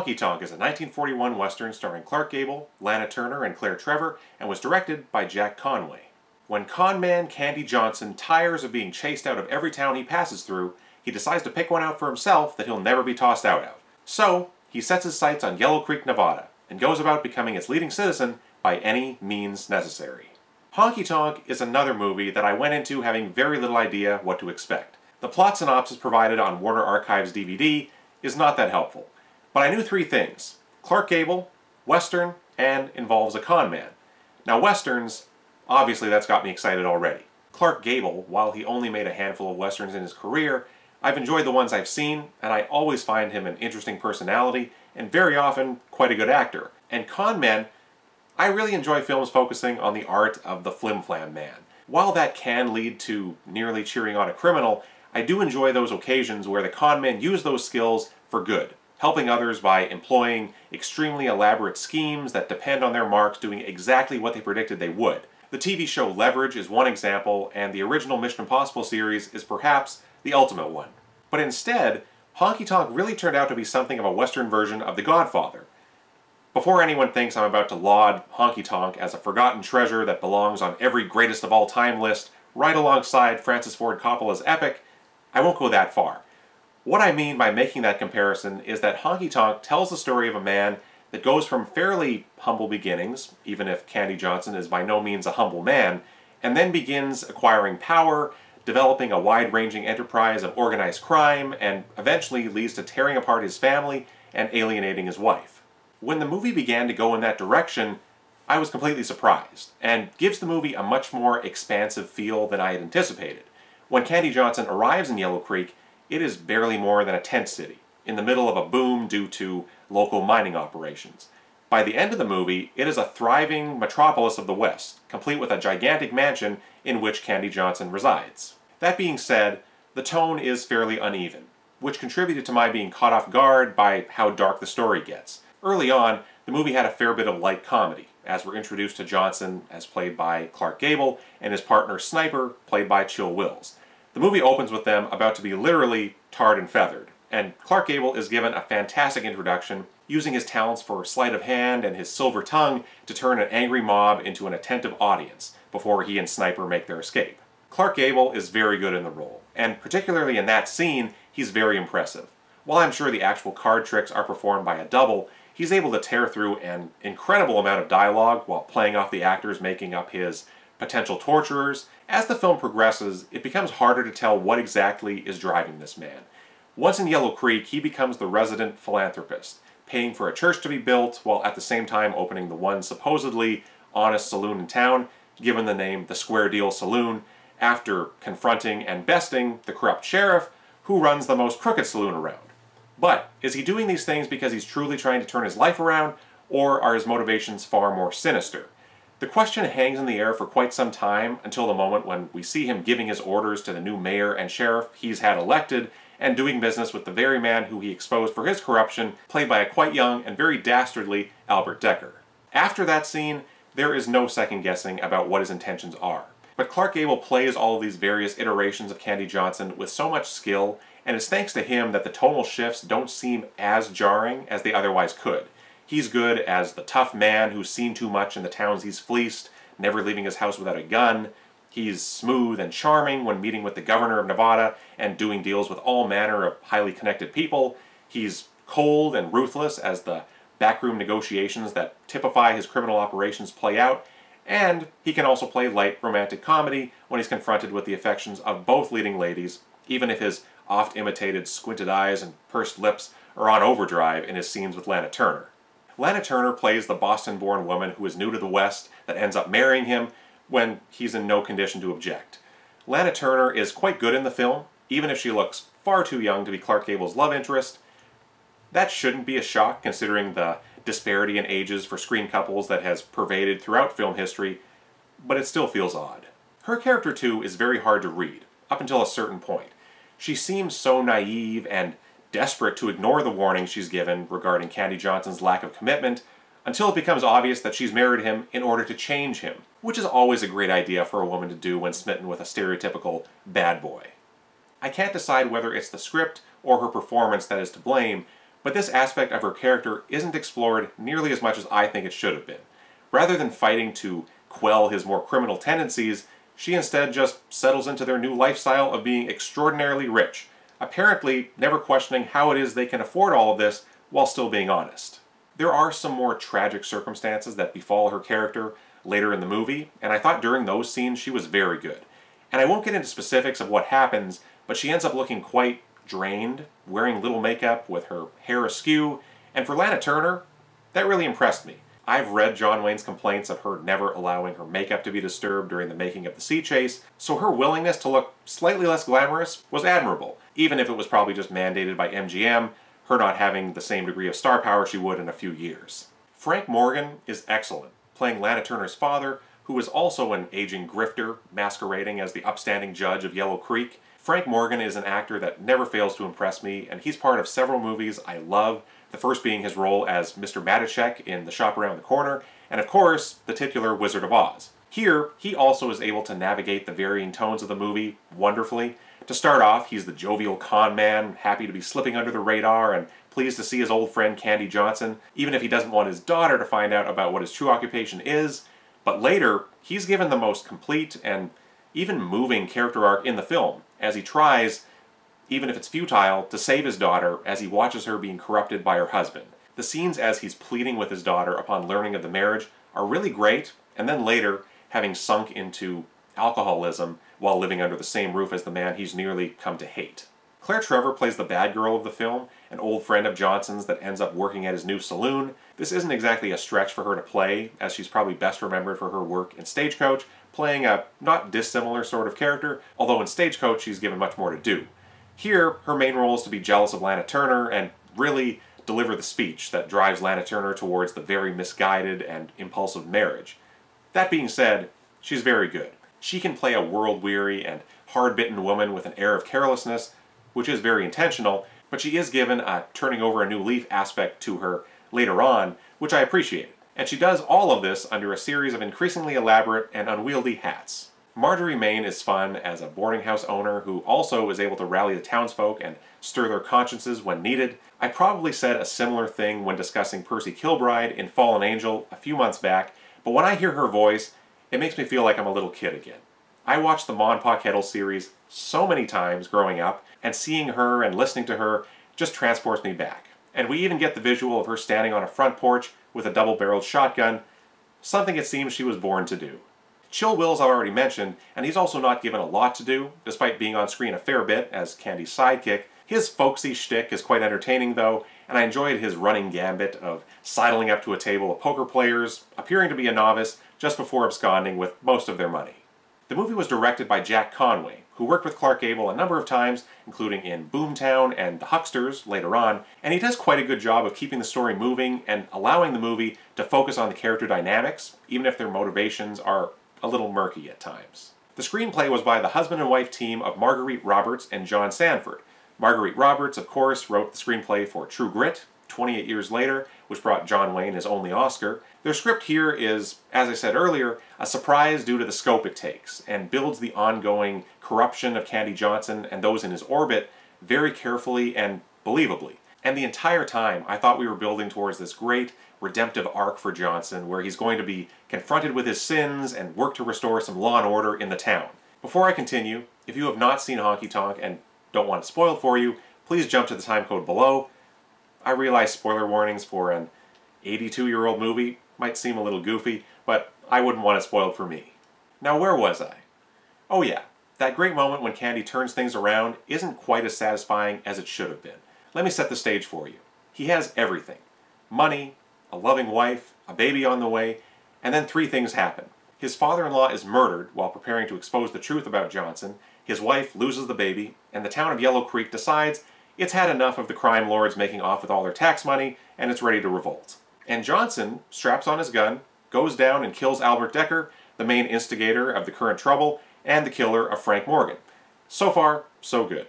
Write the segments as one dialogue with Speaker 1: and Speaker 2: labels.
Speaker 1: Honky Tonk is a 1941 Western starring Clark Gable, Lana Turner, and Claire Trevor, and was directed by Jack Conway. When conman Candy Johnson tires of being chased out of every town he passes through, he decides to pick one out for himself that he'll never be tossed out of. So, he sets his sights on Yellow Creek, Nevada, and goes about becoming its leading citizen by any means necessary. Honky Tonk is another movie that I went into having very little idea what to expect. The plot synopsis provided on Warner Archives DVD is not that helpful, but I knew three things. Clark Gable, Western, and involves a con man. Now Westerns Obviously, that's got me excited already. Clark Gable, while he only made a handful of westerns in his career, I've enjoyed the ones I've seen, and I always find him an interesting personality, and very often quite a good actor. And con men, I really enjoy films focusing on the art of the flim-flam man. While that can lead to nearly cheering on a criminal, I do enjoy those occasions where the con men use those skills for good, helping others by employing extremely elaborate schemes that depend on their marks doing exactly what they predicted they would. The TV show Leverage is one example, and the original Mission Impossible series is perhaps the ultimate one. But instead, Honky Tonk really turned out to be something of a Western version of The Godfather. Before anyone thinks I'm about to laud Honky Tonk as a forgotten treasure that belongs on every greatest of all time list, right alongside Francis Ford Coppola's epic, I won't go that far. What I mean by making that comparison is that Honky Tonk tells the story of a man that goes from fairly humble beginnings, even if Candy Johnson is by no means a humble man, and then begins acquiring power, developing a wide-ranging enterprise of organized crime, and eventually leads to tearing apart his family and alienating his wife. When the movie began to go in that direction, I was completely surprised, and gives the movie a much more expansive feel than I had anticipated. When Candy Johnson arrives in Yellow Creek, it is barely more than a tent city in the middle of a boom due to local mining operations. By the end of the movie, it is a thriving metropolis of the West, complete with a gigantic mansion in which Candy Johnson resides. That being said, the tone is fairly uneven, which contributed to my being caught off guard by how dark the story gets. Early on, the movie had a fair bit of light comedy, as we're introduced to Johnson as played by Clark Gable and his partner Sniper, played by Chill Wills. The movie opens with them about to be literally tarred and feathered, and Clark Gable is given a fantastic introduction, using his talents for sleight of hand and his silver tongue to turn an angry mob into an attentive audience before he and Sniper make their escape. Clark Gable is very good in the role, and particularly in that scene, he's very impressive. While I'm sure the actual card tricks are performed by a double, he's able to tear through an incredible amount of dialogue while playing off the actors making up his potential torturers. As the film progresses, it becomes harder to tell what exactly is driving this man. Once in Yellow Creek, he becomes the resident philanthropist, paying for a church to be built while at the same time opening the one supposedly honest saloon in town, given the name the Square Deal Saloon, after confronting and besting the corrupt sheriff who runs the most crooked saloon around. But is he doing these things because he's truly trying to turn his life around, or are his motivations far more sinister? The question hangs in the air for quite some time until the moment when we see him giving his orders to the new mayor and sheriff he's had elected and doing business with the very man who he exposed for his corruption, played by a quite young and very dastardly Albert Dekker. After that scene, there is no second guessing about what his intentions are. But Clark Gable plays all of these various iterations of Candy Johnson with so much skill, and it's thanks to him that the tonal shifts don't seem as jarring as they otherwise could. He's good as the tough man who's seen too much in the towns he's fleeced, never leaving his house without a gun, He's smooth and charming when meeting with the governor of Nevada and doing deals with all manner of highly connected people. He's cold and ruthless as the backroom negotiations that typify his criminal operations play out. And he can also play light romantic comedy when he's confronted with the affections of both leading ladies, even if his oft imitated squinted eyes and pursed lips are on overdrive in his scenes with Lana Turner. Lana Turner plays the Boston born woman who is new to the West that ends up marrying him when he's in no condition to object. Lana Turner is quite good in the film, even if she looks far too young to be Clark Gable's love interest. That shouldn't be a shock considering the disparity in ages for screen couples that has pervaded throughout film history, but it still feels odd. Her character, too, is very hard to read, up until a certain point. She seems so naive and desperate to ignore the warnings she's given regarding Candy Johnson's lack of commitment until it becomes obvious that she's married him in order to change him, which is always a great idea for a woman to do when smitten with a stereotypical bad boy. I can't decide whether it's the script or her performance that is to blame, but this aspect of her character isn't explored nearly as much as I think it should have been. Rather than fighting to quell his more criminal tendencies, she instead just settles into their new lifestyle of being extraordinarily rich, apparently never questioning how it is they can afford all of this while still being honest. There are some more tragic circumstances that befall her character later in the movie, and I thought during those scenes she was very good. And I won't get into specifics of what happens, but she ends up looking quite drained, wearing little makeup with her hair askew, and for Lana Turner, that really impressed me. I've read John Wayne's complaints of her never allowing her makeup to be disturbed during the making of the sea chase, so her willingness to look slightly less glamorous was admirable, even if it was probably just mandated by MGM, her not having the same degree of star power she would in a few years. Frank Morgan is excellent, playing Lana Turner's father, who is also an aging grifter masquerading as the upstanding judge of Yellow Creek. Frank Morgan is an actor that never fails to impress me, and he's part of several movies I love, the first being his role as Mr. Matuschek in The Shop Around the Corner, and of course, the titular Wizard of Oz. Here, he also is able to navigate the varying tones of the movie wonderfully. To start off, he's the jovial con man, happy to be slipping under the radar and pleased to see his old friend Candy Johnson, even if he doesn't want his daughter to find out about what his true occupation is. But later, he's given the most complete and even moving character arc in the film, as he tries even if it's futile, to save his daughter as he watches her being corrupted by her husband. The scenes as he's pleading with his daughter upon learning of the marriage are really great, and then later, having sunk into alcoholism while living under the same roof as the man he's nearly come to hate. Claire Trevor plays the bad girl of the film, an old friend of Johnson's that ends up working at his new saloon. This isn't exactly a stretch for her to play, as she's probably best remembered for her work in Stagecoach, playing a not dissimilar sort of character, although in Stagecoach she's given much more to do. Here, her main role is to be jealous of Lana Turner and really deliver the speech that drives Lana Turner towards the very misguided and impulsive marriage. That being said, she's very good. She can play a world-weary and hard-bitten woman with an air of carelessness, which is very intentional, but she is given a turning over a new leaf aspect to her later on, which I appreciate. And she does all of this under a series of increasingly elaborate and unwieldy hats. Marjorie Main is fun as a boarding house owner who also is able to rally the townsfolk and stir their consciences when needed. I probably said a similar thing when discussing Percy Kilbride in Fallen Angel a few months back, but when I hear her voice, it makes me feel like I'm a little kid again. I watched the Ma and Pa Kettle series so many times growing up, and seeing her and listening to her just transports me back. And we even get the visual of her standing on a front porch with a double-barreled shotgun, something it seems she was born to do. Chill Wills I've already mentioned, and he's also not given a lot to do, despite being on screen a fair bit as Candy's sidekick. His folksy shtick is quite entertaining though, and I enjoyed his running gambit of sidling up to a table of poker players, appearing to be a novice, just before absconding with most of their money. The movie was directed by Jack Conway, who worked with Clark Gable a number of times, including in Boomtown and The Hucksters later on, and he does quite a good job of keeping the story moving and allowing the movie to focus on the character dynamics, even if their motivations are a little murky at times. The screenplay was by the husband and wife team of Marguerite Roberts and John Sanford. Marguerite Roberts, of course, wrote the screenplay for True Grit, 28 years later, which brought John Wayne his only Oscar. Their script here is, as I said earlier, a surprise due to the scope it takes, and builds the ongoing corruption of Candy Johnson and those in his orbit very carefully and believably. And the entire time, I thought we were building towards this great redemptive arc for Johnson where he's going to be confronted with his sins and work to restore some law and order in the town. Before I continue, if you have not seen Honky Tonk and don't want it spoiled for you, please jump to the time code below. I realize spoiler warnings for an 82-year-old movie might seem a little goofy, but I wouldn't want it spoiled for me. Now where was I? Oh yeah, that great moment when Candy turns things around isn't quite as satisfying as it should have been. Let me set the stage for you. He has everything. Money, a loving wife, a baby on the way, and then three things happen. His father-in-law is murdered while preparing to expose the truth about Johnson, his wife loses the baby, and the town of Yellow Creek decides it's had enough of the crime lords making off with all their tax money, and it's ready to revolt. And Johnson straps on his gun, goes down and kills Albert Dekker, the main instigator of the current trouble, and the killer of Frank Morgan. So far, so good.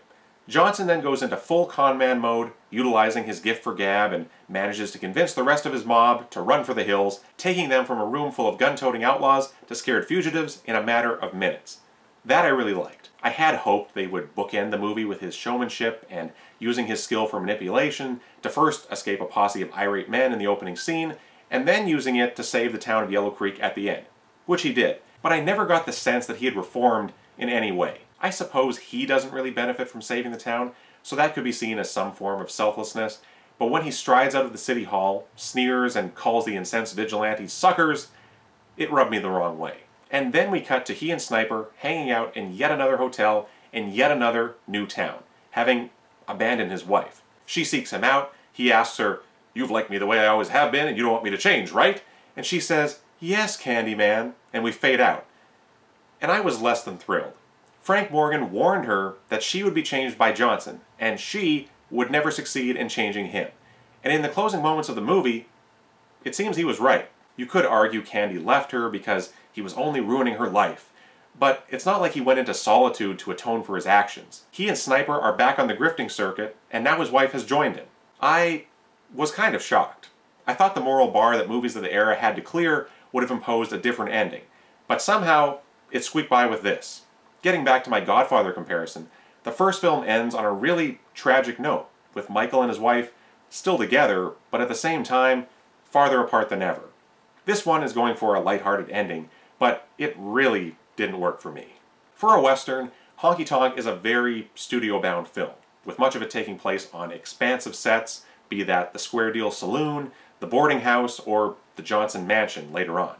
Speaker 1: Johnson then goes into full conman mode, utilizing his gift for gab, and manages to convince the rest of his mob to run for the hills, taking them from a room full of gun-toting outlaws to scared fugitives in a matter of minutes. That I really liked. I had hoped they would bookend the movie with his showmanship and using his skill for manipulation to first escape a posse of irate men in the opening scene, and then using it to save the town of Yellow Creek at the end, which he did. But I never got the sense that he had reformed in any way. I suppose he doesn't really benefit from saving the town, so that could be seen as some form of selflessness, but when he strides out of the city hall, sneers, and calls the incensed vigilantes suckers, it rubbed me the wrong way. And then we cut to he and Sniper hanging out in yet another hotel in yet another new town, having abandoned his wife. She seeks him out. He asks her, You've liked me the way I always have been, and you don't want me to change, right? And she says, Yes, Candyman. And we fade out. And I was less than thrilled. Frank Morgan warned her that she would be changed by Johnson, and she would never succeed in changing him. And in the closing moments of the movie, it seems he was right. You could argue Candy left her because he was only ruining her life. But it's not like he went into solitude to atone for his actions. He and Sniper are back on the grifting circuit, and now his wife has joined him. I was kind of shocked. I thought the moral bar that movies of the era had to clear would have imposed a different ending. But somehow, it squeaked by with this. Getting back to my Godfather comparison, the first film ends on a really tragic note, with Michael and his wife still together, but at the same time, farther apart than ever. This one is going for a lighthearted ending, but it really didn't work for me. For a Western, Honky Tonk is a very studio-bound film, with much of it taking place on expansive sets, be that the Square Deal Saloon, the boarding house, or the Johnson Mansion later on.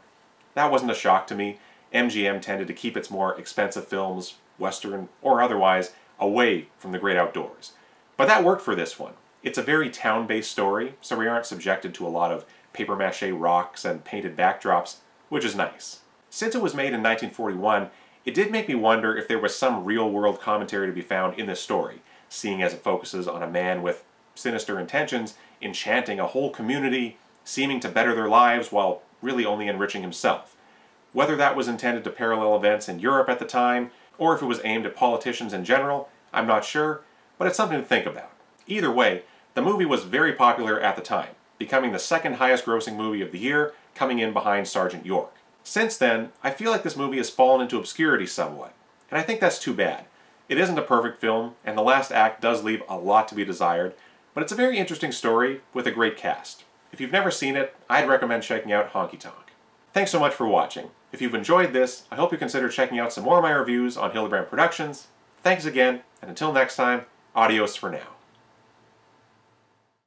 Speaker 1: That wasn't a shock to me. MGM tended to keep its more expensive films, Western or otherwise, away from the great outdoors. But that worked for this one. It's a very town-based story, so we aren't subjected to a lot of paper-mache rocks and painted backdrops, which is nice. Since it was made in 1941, it did make me wonder if there was some real-world commentary to be found in this story, seeing as it focuses on a man with sinister intentions, enchanting a whole community, seeming to better their lives while really only enriching himself. Whether that was intended to parallel events in Europe at the time, or if it was aimed at politicians in general, I'm not sure, but it's something to think about. Either way, the movie was very popular at the time, becoming the second highest grossing movie of the year, coming in behind Sergeant York. Since then, I feel like this movie has fallen into obscurity somewhat, and I think that's too bad. It isn't a perfect film, and the last act does leave a lot to be desired, but it's a very interesting story with a great cast. If you've never seen it, I'd recommend checking out Honky Tonk. Thanks so much for watching. If you've enjoyed this, I hope you consider checking out some more of my reviews on Hildebrand Productions. Thanks again, and until next time, adios for now.